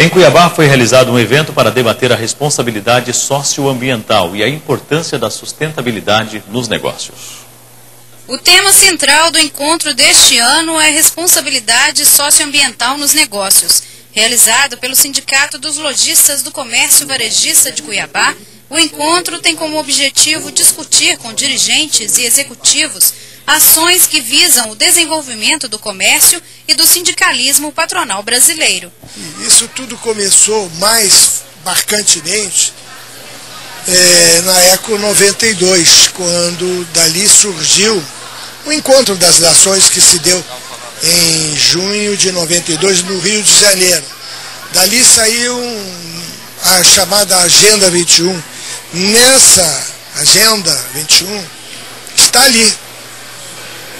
Em Cuiabá foi realizado um evento para debater a responsabilidade socioambiental e a importância da sustentabilidade nos negócios. O tema central do encontro deste ano é responsabilidade socioambiental nos negócios. Realizado pelo Sindicato dos Lojistas do Comércio Varejista de Cuiabá, o encontro tem como objetivo discutir com dirigentes e executivos ações que visam o desenvolvimento do comércio e do sindicalismo patronal brasileiro. Isso tudo começou mais marcantemente é, na Eco 92, quando dali surgiu o encontro das nações que se deu em junho de 92 no Rio de Janeiro. Dali saiu a chamada Agenda 21. Nessa Agenda 21 está ali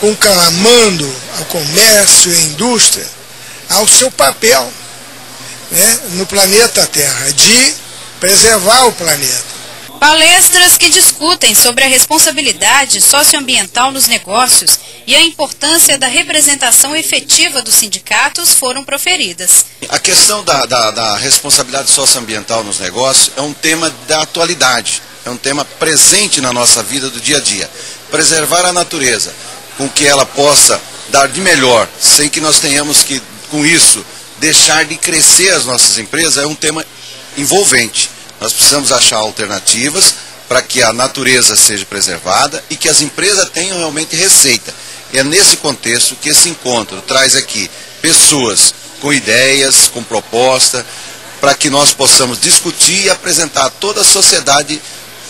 conclamando ao comércio e à indústria ao seu papel né, no planeta Terra, de preservar o planeta. Palestras que discutem sobre a responsabilidade socioambiental nos negócios e a importância da representação efetiva dos sindicatos foram proferidas. A questão da, da, da responsabilidade socioambiental nos negócios é um tema da atualidade, é um tema presente na nossa vida do dia a dia. Preservar a natureza, com que ela possa dar de melhor, sem que nós tenhamos que, com isso, deixar de crescer as nossas empresas, é um tema envolvente. Nós precisamos achar alternativas para que a natureza seja preservada e que as empresas tenham realmente receita. E é nesse contexto que esse encontro traz aqui pessoas com ideias, com proposta, para que nós possamos discutir e apresentar a toda a sociedade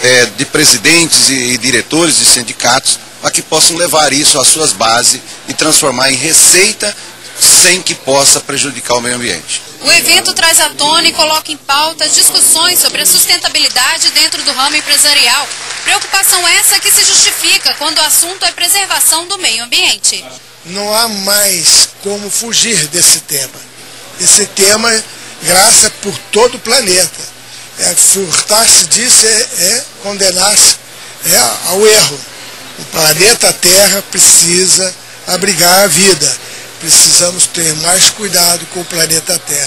é, de presidentes e, e diretores de sindicatos para que possam levar isso às suas bases e transformar em receita sem que possa prejudicar o meio ambiente. O evento traz à tona e coloca em pauta discussões sobre a sustentabilidade dentro do ramo empresarial. Preocupação essa que se justifica quando o assunto é preservação do meio ambiente. Não há mais como fugir desse tema. Esse tema graça por todo o planeta. É, Furtar-se disso é, é condenar-se é, ao erro. O planeta Terra precisa abrigar a vida. Precisamos ter mais cuidado com o planeta Terra.